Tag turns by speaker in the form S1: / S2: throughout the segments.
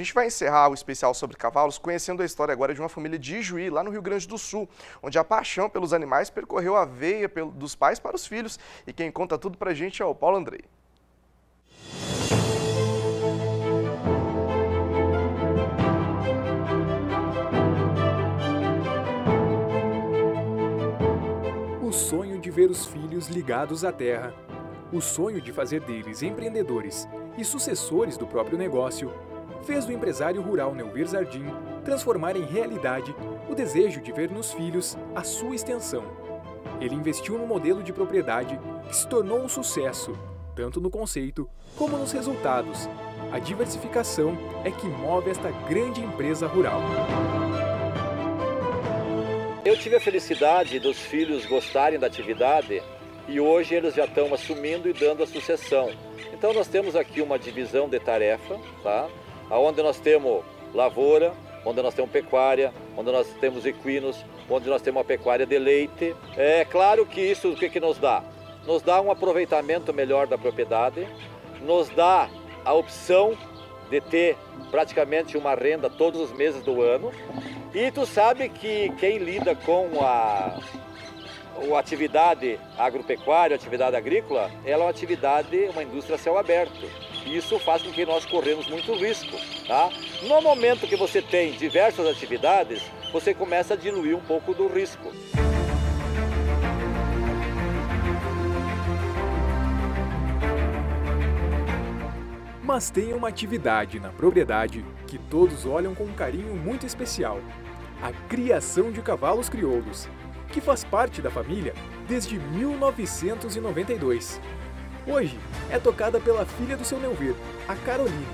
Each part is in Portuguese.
S1: gente vai encerrar o especial sobre cavalos conhecendo a história agora de uma família de Juí, lá no Rio Grande do Sul, onde a paixão pelos animais percorreu a veia dos pais para os filhos. E quem conta tudo pra gente é o Paulo Andrei.
S2: O sonho de ver os filhos ligados à terra, o sonho de fazer deles empreendedores e sucessores do próprio negócio, fez do empresário rural Neuver Zardim transformar em realidade o desejo de ver nos filhos a sua extensão. Ele investiu no modelo de propriedade que se tornou um sucesso, tanto no conceito como nos resultados. A diversificação é que move esta grande empresa rural.
S3: Eu tive a felicidade dos filhos gostarem da atividade e hoje eles já estão assumindo e dando a sucessão. Então nós temos aqui uma divisão de tarefa, tá? Onde nós temos lavoura, onde nós temos pecuária, onde nós temos equinos, onde nós temos a pecuária de leite. É claro que isso o que, que nos dá? Nos dá um aproveitamento melhor da propriedade, nos dá a opção de ter praticamente uma renda todos os meses do ano e tu sabe que quem lida com a, a atividade agropecuária, a atividade agrícola, ela é uma atividade, uma indústria a céu aberto. Isso faz com que nós corremos muito risco. Tá? No momento que você tem diversas atividades, você começa a diluir um pouco do risco.
S2: Mas tem uma atividade na propriedade que todos olham com um carinho muito especial: a criação de cavalos crioulos, que faz parte da família desde 1992. Hoje é tocada pela filha do seu Neuver, a Caroline,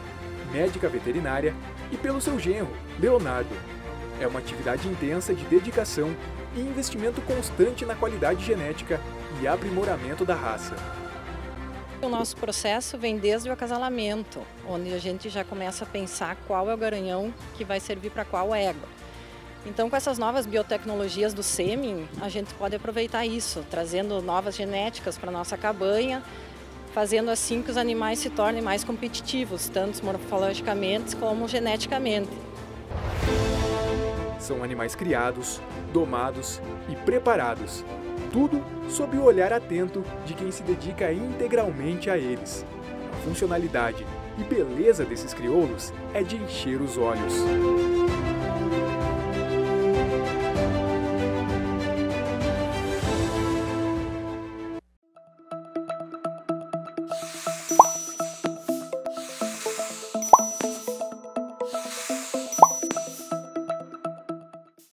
S2: médica veterinária, e pelo seu genro, Leonardo. É uma atividade intensa de dedicação e investimento constante na qualidade genética e aprimoramento da raça.
S4: O nosso processo vem desde o acasalamento, onde a gente já começa a pensar qual é o garanhão que vai servir para qual égua. Então, com essas novas biotecnologias do sêmen, a gente pode aproveitar isso, trazendo novas genéticas para nossa cabanha, fazendo assim que os animais se tornem mais competitivos, tanto morfologicamente como geneticamente.
S2: São animais criados, domados e preparados tudo sob o olhar atento de quem se dedica integralmente a eles. A funcionalidade e beleza desses crioulos é de encher os olhos.